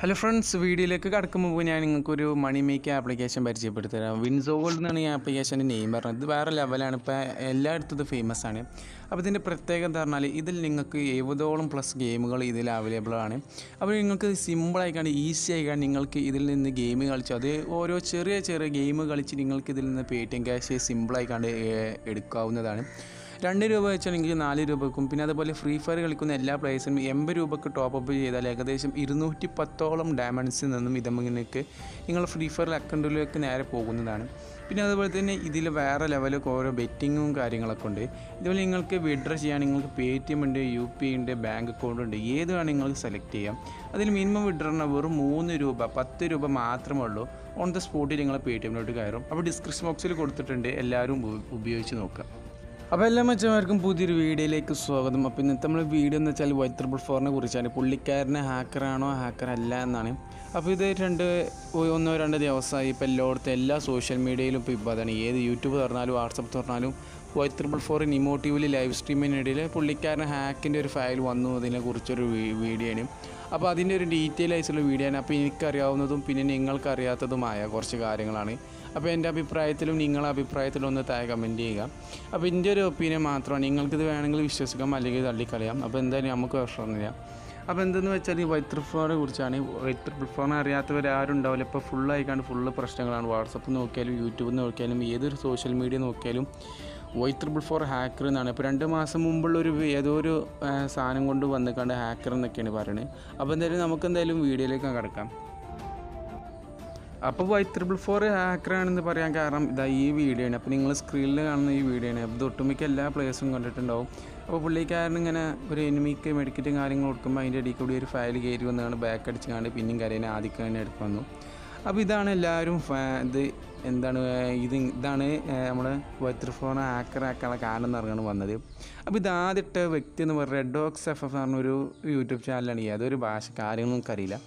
Hello friends വീഡിയോയിലേക്ക് കടക്കുമ്പോൾ ഞാൻ നിങ്ങൾക്കൊരു മണി മേക്ക് ആപ്ലിക്കേഷൻ പരിചയപ്പെടുത്തി തരാം വിൻസോ ഗോൾഡ് എന്നാണ് ഈ ആപ്ലിക്കേഷന്റെ നെയിം പറഞ്ഞത്. ഇത് വേറെ ലെവലാണ് ഇപ്പോൾ എല്ലായിടത്തും ഇത് ഫേമസ് ആണ്. അപ്പോൾ ഇതിന്റെ പ്രത്യേകത പറഞ്ഞാൽ ഇതിൽ നിങ്ങൾക്ക് എഴുപതോളം പ്ലസ് ഗെയിമുകൾ ഇതിൽ അവൈലബിൾ ആണ്. അപ്പോൾ നിങ്ങൾക്ക് സിമ്പിളായിക്കാണ്ട് ഈസി ആയിക്കാണ്ട് നിങ്ങൾക്ക് ഇതിൽ നിന്ന് ഗെയിം കളിച്ചു അത് ഓരോ ചെറിയ ചെറിയ ഗെയിം കളിച്ച് നിങ്ങൾക്ക് ഇതിൽ നിന്ന് പേ ടി എം ക്യാഷ് സിമ്പിളായിക്കാണ്ട് എടുക്കാവുന്നതാണ്. രണ്ട് രൂപ വെച്ചാണെങ്കിൽ നാല് രൂപക്കും. പിന്നെ അതുപോലെ ഫ്രീ ഫയർ കളിക്കുന്ന എല്ലാ പ്ലേയേഴ്സിനും എൺപത് രൂപക്ക് ടോപ്പ് അപ്പ് ചെയ്താൽ ഏകദേശം ഇരുന്നൂറ്റി പത്തോളം ഡയമണ്ട്സിൽ നിന്നും ഇതമ്മങ്ങൾക്ക് നിങ്ങൾ ഫ്രീ ഫയർ അക്കൗണ്ടിലേക്ക് നേരെ പോകുന്നതാണ്. പിന്നെ അതുപോലെ തന്നെ ഇതിൽ വേറെ ലെവലൊക്കെ ഓരോ ബെറ്റിങ്ങും കാര്യങ്ങളൊക്കെ ഉണ്ട്. ഇതുപോലെ നിങ്ങൾക്ക് വിഡ്രോ ചെയ്യാൻ നിങ്ങൾക്ക് പേ ടി എം ഉണ്ട് യു പി ഉണ്ട് ബാങ്ക് അക്കൗണ്ട് ഉണ്ട് ഏത് വേണം നിങ്ങൾക്ക് സെലക്ട് ചെയ്യാം. അതിൽ മിനിമം വിഡ്രറിന് വെറും മൂന്ന് രൂപ പത്ത് രൂപ മാത്രമേ ഉള്ളൂ. ഓൺ ദ സ്പോട്ടിൽ നിങ്ങൾ പേ ടി എമ്മിലോട്ട് കയറും. അപ്പോൾ ഡിസ്ക്രിപ്ഷൻ ബോക്സിൽ കൊടുത്തിട്ടുണ്ട്. എല്ലാവരും ഉപയോഗിച്ച് നോക്കുക. അപ്പോൾ എല്ലാ മച്ചന്മാർക്കും പുതിയൊരു വീഡിയോയിലേക്ക് സ്വാഗതം. അപ്പോൾ ഇന്നത്തെ നമ്മൾ വീഡിയോ എന്ന് വെച്ചാൽ വൈത്ര ഫോറിനെ കുറിച്ചാണ്. പുള്ളിക്കാരനെ ഹാക്കറാണോ ഹാക്കർ അല്ല എന്നാണ്. അപ്പോൾ ഇത് രണ്ട് ഒന്നോ രണ്ടോ ദിവസമായി ഇപ്പോൾ എല്ലായിടത്തും എല്ലാ സോഷ്യൽ മീഡിയയിലും ഇപ്പോൾ ഇപ്പോൾ അതാണ് ഏത് യൂട്യൂബ് തുറന്നാലും വാട്സപ്പ് തുറന്നാലും വൈറ്റ് ത്രിബിൾ ഫോർ ഇമോട്ടീവിൽ ലൈവ് സ്ട്രീമിനിടയിൽ പുള്ളിക്കാരൻ ഹാക്കിന്റെ ഒരു ഫയൽ വന്നു. അതിനെ കുറിച്ചൊരു വീഡിയോ ആണ് അപ്പോൾ അതിന്റെ ഒരു ഡീറ്റെയിൽ ആയിട്ടുള്ള വീഡിയോ ആണ്. അപ്പോൾ എനിക്കറിയാവുന്നതും പിന്നെ നിങ്ങൾക്കറിയാത്തതുമായ കുറച്ച് കാര്യങ്ങളാണ്. അപ്പോൾ എന്റെ അഭിപ്രായത്തിലും നിങ്ങളുടെ അഭിപ്രായത്തിലും ഒന്ന് താഴെ കമന്റ് ചെയ്യുക. അപ്പോൾ എന്റെ ഒരു ഒപ്പീനിയൻ മാത്രമാണ്. നിങ്ങൾക്കിത് വേണമെങ്കിൽ വിശ്വസിക്കാം അല്ലെങ്കിൽ തള്ളിക്കളയാം. അപ്പോൾ എന്തായാലും നമുക്ക് വിഷമമൊന്നുമില്ല അപ്പോൾ എന്തെന്ന് വെച്ചാൽ ഈ വൈറ്റ് കുറിച്ചാണ്. വൈറ്റ് ട്രിപ്പിളിനെ അറിയാത്തവർ ആരും ഉണ്ടാവില്ല. ഇപ്പോൾ ഫുള്ളായിക്കാണ്ട് ഫുള്ള് പ്രശ്നങ്ങളാണ്. വാട്സപ്പ് നോക്കിയാലും യൂട്യൂബ് നോക്കിയാലും ഏതൊരു സോഷ്യൽ മീഡിയ നോക്കിയാലും വൈറ്റ് ത്രിബിൾ ഫോർ ഹാക്കർ എന്നാണ്. ഇപ്പോൾ രണ്ട് മാസം മുമ്പുള്ള ഒരു ഏതോ ഒരു സാധനം കൊണ്ട് വന്നിക്കാണ്ട് ഹാക്കർ എന്നൊക്കെയാണ് പറയുന്നത് അപ്പോൾ എന്തായാലും നമുക്ക് എന്തായാലും വീഡിയോയിലേക്ക് കിടക്കാം. അപ്പോൾ വൈ ത്രിബിൾ ഫോർ ഹാക്കറാണെന്ന് പറയാൻ കാരണം ഇതാ ഈ വീഡിയോ ആണ് അപ്പോൾ നിങ്ങൾ സ്ക്രീനിൽ കാണുന്ന ഈ വീഡിയോ ആണ് അപ്പോൾ ഒട്ടുമിക്ക എല്ലാ പ്ലേസും കണ്ടിട്ടുണ്ടാവും. അപ്പോൾ പുള്ളിക്കാരൻ ഇങ്ങനെ ഒരു എനിമിക്ക് മെഡിക്കറ്റും കാര്യങ്ങളും കൊടുക്കുമ്പോൾ അതിന്റെ ഇടയിൽ കൂടി ഒരു ഫയൽ കയറി വന്നാണ് ബാക്ക് അടിച്ച് കാണ്ട് പിന്നെയും കരയിനെ ആദ്യം തന്നെ എടുക്കുന്നു അപ്പോൾ ഇതാണ് എല്ലാവരും ഇത് എന്താണ് ഇത് ഇതാണ് നമ്മൾ വൈറ്റ് ഫോൺ ആക്കാനുള്ള കാരണം എന്ന് പറഞ്ഞാണ് വന്നത്. അപ്പോൾ ഇത് ആദ്യത്തെ വ്യക്തി എന്ന് പറയുന്നത് റെഡ് ഓക്സ് എഫ് എഫ് പറഞ്ഞൊരു യൂട്യൂബ് ചാനലാണ് ഈ അതൊരു ഭാഷ കാര്യങ്ങളൊന്നും അറിയില്ല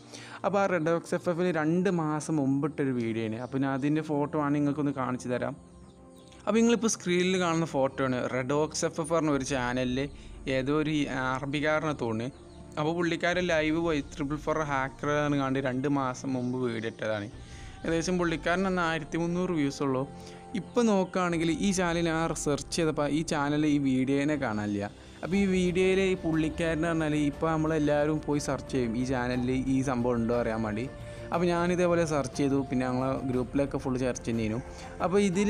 അപ്പോൾ ആ റെഡ് ഓക്സ് എഫ് എഫിൽ രണ്ട് മാസം മുമ്പിട്ടൊരു വീഡിയോ ആണ്. അപ്പോൾ ഞാൻ അതിന്റെ ഫോട്ടോ ആണ് നിങ്ങൾക്കൊന്ന് കാണിച്ചു തരാം. അപ്പോൾ നിങ്ങളിപ്പോൾ സ്ക്രീനിൽ കാണുന്ന ഫോട്ടോ ആണ് റെഡോക്സ് എഫ് എഫ് പറഞ്ഞ ഒരു ചാനലിൽ ഏതോ ഒരു അറബിക്കാരനെ തോന്നുന്നു. അപ്പോൾ പുള്ളിക്കാരൻ ലൈവ് പോയി. ട്രിപ്പിൾ ഫോർ ഹാക്കർ എന്ന് കണ്ട് രണ്ട് മാസം മുമ്പ് വീഡിയോ ഇട്ടതാണ്. ഏകദേശം പുള്ളിക്കാരൻ അന്ന് ആയിരത്തി മുന്നൂറ് വ്യൂസ് ഉള്ളൂ. ഇപ്പോൾ നോക്കുകയാണെങ്കിൽ ഈ ചാനൽ ഞാൻ റിസർച്ച് ചെയ്തപ്പോൾ ഈ ചാനൽ ഈ വീഡിയോനെ കാണാനില്ല. അപ്പോൾ ഈ വീഡിയോയിൽ ഈ പുള്ളിക്കാരൻ പറഞ്ഞാൽ ഇപ്പോൾ നമ്മളെല്ലാവരും പോയി സെർച്ച് ചെയ്യും ഈ ചാനലിൽ ഈ സംഭവം ഉണ്ടോ അറിയാൻ വേണ്ടി. അപ്പോൾ ഞാനിതേപോലെ സെർച്ച് ചെയ്തു. പിന്നെ ഞങ്ങളെ ഗ്രൂപ്പിലൊക്കെ ഫുൾ സെർച്ച് ചെയ്യുന്നു അപ്പോൾ ഇതിൽ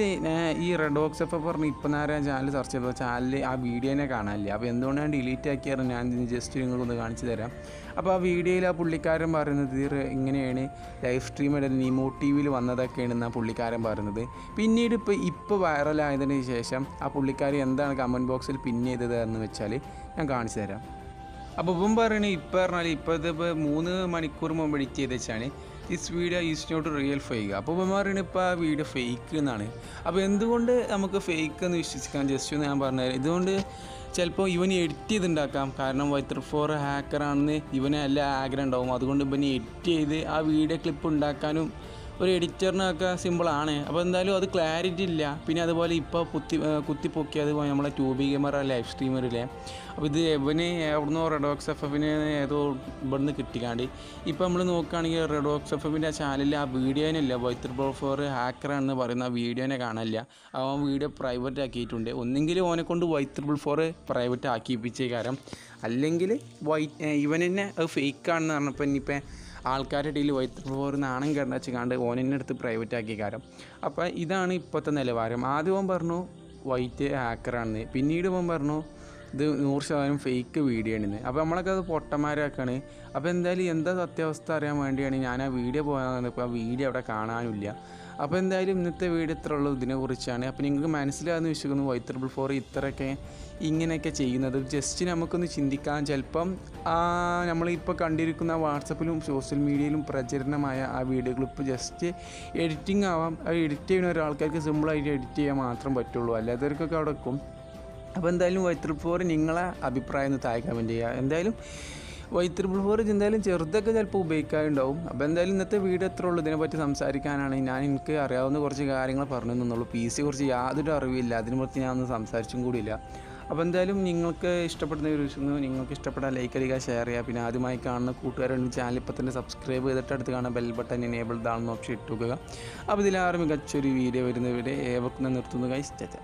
ഈ റെഡ് ബോക്സ് എഫ് പറഞ്ഞ് ഇപ്പം നേരെ ചാനൽ സെർച്ച് ചെയ്തപ്പോൾ ചാനലിൽ ആ വീഡിയോനെ കാണാനില്ല. അപ്പോൾ എന്തുകൊണ്ട് ഞാൻ ഡിലീറ്റ് ആക്കിയാറ് ഞാൻ ജസ്റ്റ് നിങ്ങൾക്കൊന്ന് കാണിച്ചു തരാം. അപ്പോൾ ആ വീഡിയോയിൽ ആ പുള്ളിക്കാരൻ പറയുന്നത് ഇങ്ങനെയാണ്. ലൈവ് സ്ട്രീം നിമോ ടി വിയിൽ വന്നതൊക്കെയാണ് ആ പുള്ളിക്കാരൻ പറയുന്നത്. പിന്നീട് ഇപ്പോൾ ഇപ്പോൾ വൈറലായതിന് ശേഷം ആ പുള്ളിക്കാരി എന്താണ് കമന്റ് ബോക്സിൽ പിൻ ചെയ്തത് എന്ന് വെച്ചാൽ ഞാൻ കാണിച്ചു തരാം. അപ്പോൾ ഇപ്പം പറയണേ ഇപ്പം പറഞ്ഞാൽ ഇപ്പോൾ മൂന്ന് മണിക്കൂർ മുമ്പ് എഡിറ്റ് ചെയ്ത് വെച്ചാണ്. This video is not real fake അപ്പോൾ ഇപ്പം ഇപ്പോൾ ആ വീഡിയോ ഫേക്ക് എന്നാണ്. അപ്പോൾ എന്തുകൊണ്ട് നമുക്ക് ഫേക്ക് എന്ന് വിശ്വസിക്കാൻ? ജസ്റ്റ് ഒന്ന് ഞാൻ പറഞ്ഞുതരാം. ഇതുകൊണ്ട് ചിലപ്പോൾ ഇവന് എഡിറ്റ് ചെയ്തുണ്ടാക്കാം കാരണം വൈത്ര ഫോർ ഹാക്കറാണെന്ന് ഇവന് എല്ലാ ആഗ്രഹം ഉണ്ടാവും. അതുകൊണ്ട് ഇവന് എഡിറ്റ് ചെയ്ത് ആ വീഡിയോ ക്ലിപ്പ് ഉണ്ടാക്കാനും ഒരു എഡിറ്ററിനൊക്കെ സിമ്പിളാണ്. അപ്പോൾ എന്തായാലും അത് ക്ലാരിറ്റി ഇല്ല. പിന്നെ അതുപോലെ ഇപ്പോൾ കുത്തി കുത്തിപ്പൊക്കിയത് നമ്മളെ ട്യൂബി ക്യാമറ ലൈവ് സ്ട്രീമറിലെ അപ്പോൾ ഇത് എവന് എവിടുന്നോ റെഡോക്സ് എഫ് എഫിന് ഏതോ ഇവിടുന്ന് കിട്ടിക്കാണ്ട്. ഇപ്പോൾ നമ്മൾ നോക്കുകയാണെങ്കിൽ റെഡോക്സ് എഫ് എഫിന്റെ ആ ചാനലിൽ ആ വീഡിയോനില്ല വൈത്തർ ബ്രോ ഫോർ ഹാക്കറാണെന്ന് പറയുന്ന ആ വീഡിയോനെ കാണില്ല അവൻ വീഡിയോ പ്രൈവറ്റ് ആക്കിയിട്ടുണ്ട്. ഒന്നെങ്കിൽ ഓനെ കൊണ്ട് വൈത്തർ ഫോർ പ്രൈവറ്റ് ആക്കിയിപ്പിച്ചേ കാരണം അല്ലെങ്കിൽ വൈറ്റ് ഇവൻ തന്നെ അത് ഫേക്കാണെന്ന് പറഞ്ഞപ്പോൾ ഇനിയിപ്പോൾ ആൾക്കാരുടെ ഇടയിൽ വൈത്ത് ഫോർ നാണം കണ്ടച്ച് വെച്ചാണ്ട് ഓനെന്നെ അടുത്ത് പ്രൈവറ്റ് ആക്കിയ കാരം. അപ്പോൾ ഇതാണ് ഇപ്പോഴത്തെ നിലവാരം. ആദ്യം ഓൻ പറഞ്ഞു വൈറ്റ് ഹാക്കറാണെന്ന് പിന്നീട് ഓൻ പറഞ്ഞു ഇത് നൂറ് ശതമാനം ഫേക്ക് വീഡിയോ ആണ് അപ്പോൾ നമ്മളൊക്കെ അത് പൊട്ടന്മാരാക്കാണ്. അപ്പോൾ എന്തായാലും എന്താ സത്യാവസ്ഥ അറിയാൻ വേണ്ടിയാണ് ഞാൻ ആ വീഡിയോ പോകാൻ ഇപ്പോൾ ആ വീഡിയോ അവിടെ കാണാനില്ല. അപ്പോൾ എന്തായാലും ഇന്നത്തെ വീഡിയോ ഇത്ര ഉള്ളൂ ഇതിനെക്കുറിച്ചാണ് അപ്പോൾ നിങ്ങൾക്ക് മനസ്സിലാകുന്ന വിശ്വസിക്കുന്നു വൈ ത്രിബിൾ ഫോർ ഇത്രയൊക്കെ ഇങ്ങനെയൊക്കെ ചെയ്യുന്നത്. ജസ്റ്റ് നമുക്കൊന്ന് ചിന്തിക്കാൻ ചിലപ്പം നമ്മളിപ്പോൾ കണ്ടിരിക്കുന്ന വാട്സപ്പിലും സോഷ്യൽ മീഡിയയിലും പ്രചരണമായ ആ വീഡിയോകൾ ക്ലിപ്പ് ജസ്റ്റ് എഡിറ്റിംഗ് ആവാം. അത് എഡിറ്റ് ചെയ്യുന്ന ഒരാൾക്കാർക്ക് സിമ്പിളായിട്ട് എഡിറ്റ് ചെയ്യാൻ മാത്രം പറ്റുള്ളൂ. അല്ലാത്തവർക്കൊക്കെ അവിടെ വെക്കും. അപ്പോൾ എന്തായാലും ഫോർ നിങ്ങളെ അഭിപ്രായം ഒന്ന് താഴെ കമന്റ് ചെയ്യുക. എന്തായാലും വൈറ്റ് ട്രിപ്പിൾ ഫോർ എന്തായാലും ചെറുതൊക്കെ ചിലപ്പോൾ ഉപയോഗിക്കാറുണ്ടാവും. അപ്പോൾ എന്തായാലും ഇന്നത്തെ വീഡിയോ എത്ര ഉള്ളൂ. ഇതിനെപ്പറ്റി സംസാരിക്കാനാണ് ഞാൻ എനിക്ക് അറിയാവുന്ന കുറച്ച് കാര്യങ്ങൾ പറഞ്ഞു തന്നുള്ളൂ. പി സി കുറിച്ച് യാതൊരു അറിവില്ല. അതിനെപ്പറ്റി ഞാൻ ഒന്നും സംസാരിച്ചും കൂടിയില്ല. അപ്പോൾ എന്തായാലും നിങ്ങൾക്ക് ഇഷ്ടപ്പെടുന്ന ഒരു വിഷയം നിങ്ങൾക്ക് ഇഷ്ടപ്പെട്ടാൽ ലൈക്ക് അടിക്കുക ഷെയർ ചെയ്യുക. പിന്നെ ആദ്യമായി കാണുന്ന കൂട്ടുകാരുണ്ട് ചാനൽ ഇപ്പോൾ തന്നെ സബ്സ്ക്രൈബ് ചെയ്തിട്ട് അടുത്ത് കാണാൻ ബെൽ ബട്ടൺ എനേബിൾ ആണെന്ന് ഓപ്ഷൻ ഇട്ടുക അപ്പോൾ ഇതിലാറ് മികച്ചൊരു വീഡിയോ വരുന്നവരെ ഏവർക്കും നിർത്തുന്നു കൈ ചേച്ചാ